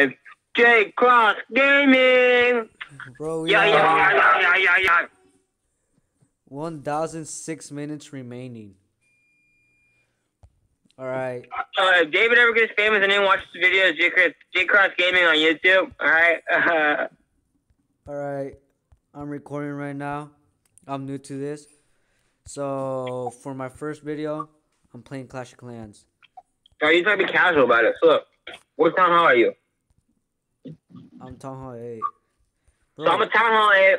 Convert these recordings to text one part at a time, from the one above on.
it's J Cross Gaming. Bro, we Yeah, yeah, yeah, yeah, yeah, yeah. 1,006 minutes remaining. Alright. Uh, if David ever gets famous and then watches the videos, J Cross, J Cross Gaming on YouTube. All right. Uh, Alright. I'm recording right now. I'm new to this. So, for my first video, I'm playing Clash of Clans. are you trying to be casual about it? So look, what town hall are you? I'm Town Hall 8. So I'm a town hall A.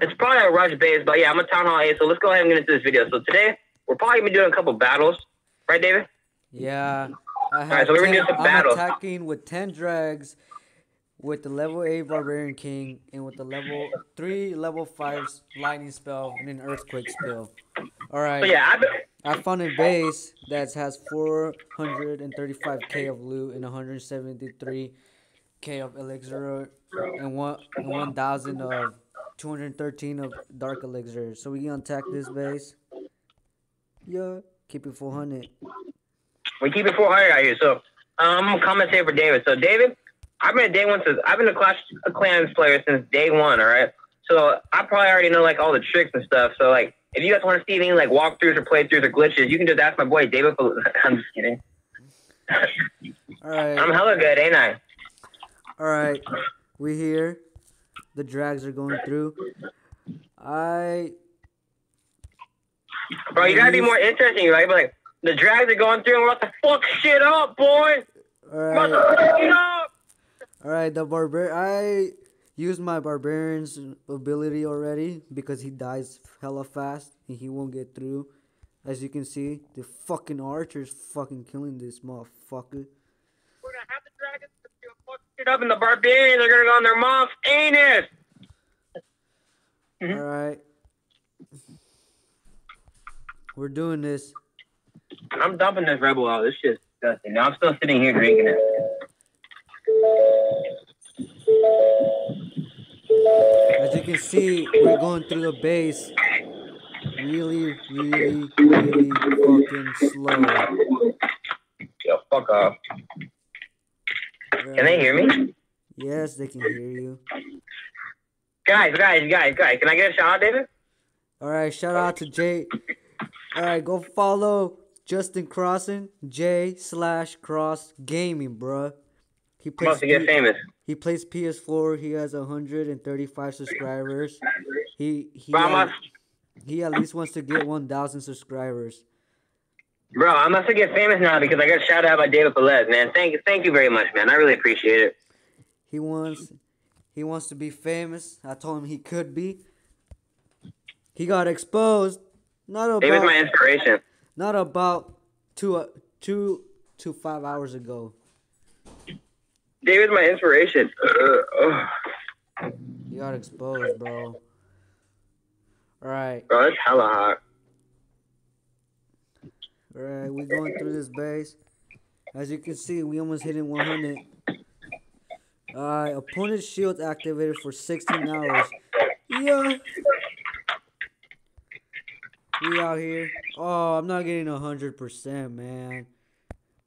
It's probably a rush base, but yeah, I'm a town hall A. So let's go ahead and get into this video. So today we're probably gonna be doing a couple battles, right, David? Yeah. I have Alright, so we're gonna 10 do some I'm battles. attacking with 10 drags, with the level 8 Barbarian King, and with the level 3, level 5 Lightning Spell, and an Earthquake Spell. Alright. So yeah, I found a base that has 435k of loot and 173k of elixir and one and 1000 of 213 of dark elixir. So we can attack this base. Yeah, keep it 400. we keep it 400 out here. So um, I'm gonna commentate for David. So David, I've been a day one since I've been a Clash of Clans player since day one. All right. So I probably already know like all the tricks and stuff. So like, if you guys want to see any like walkthroughs or playthroughs or glitches, you can just ask my boy David. I'm just kidding. All right, I'm hella good, ain't I? All right. We here. The drags are going through. I Bro, you gotta be more interesting, right? But like, the drags are going through and we're about to fuck shit up, boy. all right. to fuck it up. All right, the barbar. I used my barbarian's ability already because he dies hella fast and he won't get through. As you can see, the fucking archer's fucking killing this motherfucker. We're gonna have the dragons gonna fuck shit up and the barbarians are gonna go on their mom's anus. All right, we're doing this. I'm dumping this rebel out. This shit's disgusting. Now I'm still sitting here drinking it. As you can see, we're going through the base really, really, really fucking slow. Yo, fuck off. Can they hear me? Yes, they can hear you. Guys, guys, guys, guys. Can I get a shout out, David? All right, shout out to Jay. All right, go follow Justin Crossan, J slash Cross Gaming, bruh. He plays. get P- famous. he plays PS4. He has 135 subscribers. He he he at least wants to get 1,000 subscribers. Bro, I'm about to get famous now because I got a shout out by David Pelaez, man. Thank you, thank you very much, man. I really appreciate it. He wants he wants to be famous. I told him he could be. He got exposed. Not about. David's my inspiration. not about two uh, two to five hours ago. David's my inspiration. Uh, ugh. He got exposed, bro. Alright, bro, it's hella hot. Alright, we going through this base. As you can see, we almost hitting 100. Alright, opponent's shield activated for 16 hours. Yeah. We out here. Oh, I'm not getting 100%, man.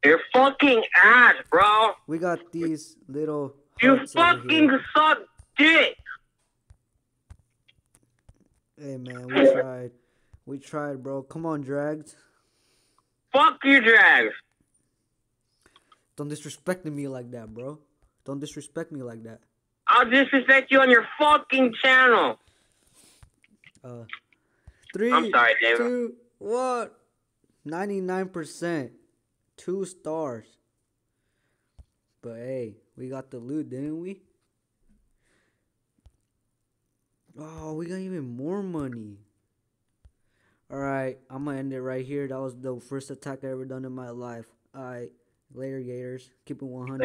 You're fucking ass, bro. We got these little. You fucking suck dick. Hey, man, we tried. We tried, bro. Come on, Drags. Fuck you, Drags. Don't disrespect me like that, bro. Don't disrespect me like that. I'll disrespect you on your fucking channel. Uh, three, I'm sorry, David. two, one. 99%. Two stars. But hey, we got the loot, didn't we? Oh, we got even more money. Alright, I'm gonna end it right here. That was the first attack I ever done in my life. Alright, later, Gators. Keep it 100.